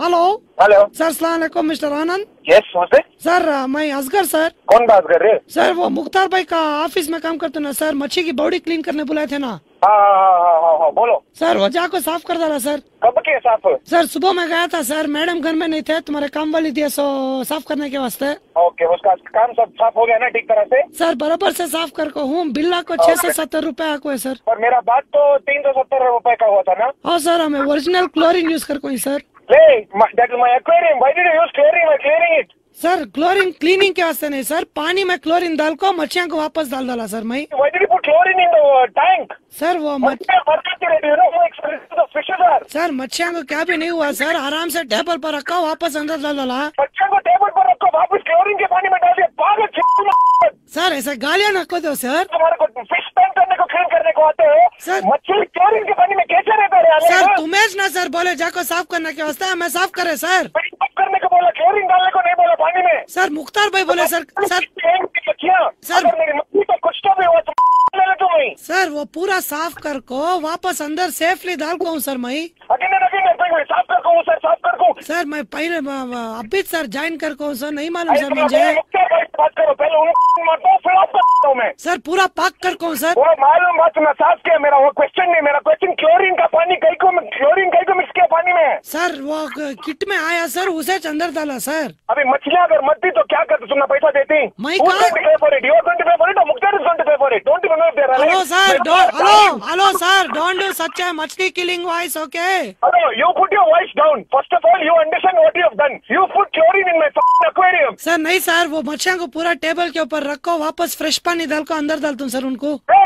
Hello hello sir सलामकुम mister Anand yes नमस्ते sir मैं असगर सर कौन बात कर रहे हैं? सर वो मुख्तार भाई का ऑफ़िस में काम करते ना सर मच्छी की बॉडी क्लीन करने बुलाए थे ना। हाँ हाँ हाँ हाँ हाँ बोलो। सर वजह को साफ़ कर डाला सर कब के साफ़? सर सुबह में गया था सर मैडम घर में नहीं थे तुम्हारे काम वाली थी सो साफ़ करने के वास्ते। ओके उसका काम सब साफ़ हो गया ना ठीक तरह से? सर बराबर से साफ़ कर को हूँ बिल्ला को छह सौ सत्तर रूपए आको है सर पर मेरा बात तो तीन सौ सत्तर रूपए का हुआ था ना? हाँ सर हमें ओरिजिनल क्लोरिन यूज़ कर कोई सर ले that is my aquarium why did you use clearing my clearing it sir chlorine cleaning के वास्ते नहीं सर पानी में क्लोरीन डाल को मच्छियों को वापस डाल डाला सर मैं इन द टैंक सर वो आर सर मच्छियों को क्या भी नहीं हुआ सर आराम से टेबल पर रखा वापस अंदर डाल डाला बच्चों को टेबल पर रखो वापस क्लोरीन के पानी में डाल दिया पागल सर ऐसा गालियाँ नको दो सर तुम्हारे को फ़िश पैन करने को क्लीन करने को आते हो। सर- मछली क्लोरीन के पानी में कैसे रहते रहे सर तुम्हें ना सर बोले जाको साफ़ करने के वास्ते मैं साफ़ करे सर करने को बोला क्लोरीन डालने को नहीं बोला पानी में। सर मुख्तार भाई बोले सर सर सर सर- मछली तो कुछ तो भी हुआ तो ही सर वो पूरा साफ़ कर को वापस अंदर सेफली डाल को हूँ। सर मैं सर मैं पहले अभी सर ज्वाइन कर को सर नहीं मालूम सर मुझे। सर पूरा पाक कर को सर। वो मालूम बात मैं साफ़ किया मेरा वो क्वेश्चन नहीं मेरा क्वेश्चन क्लोरीन का पानी कहीं को क्लोरीन कहीं को मिक्स किया पानी में। सर वो किट में आया सर उसे अंदर डाला सर। अभी मछलियाँ अगर मरती तो क्या करती तुमने पैसा देती। मैं कहा- hello sir hello hello sir don't do such a मछली killing voice okay hello you put your voice down first of all you understand what you have done you put chlorine in my aquarium sir नहीं sir वो मछलियों को पूरा table के ऊपर रखो वापस फ्रेश पानी डाल को अंदर डाल तुम सर उनको। Hey,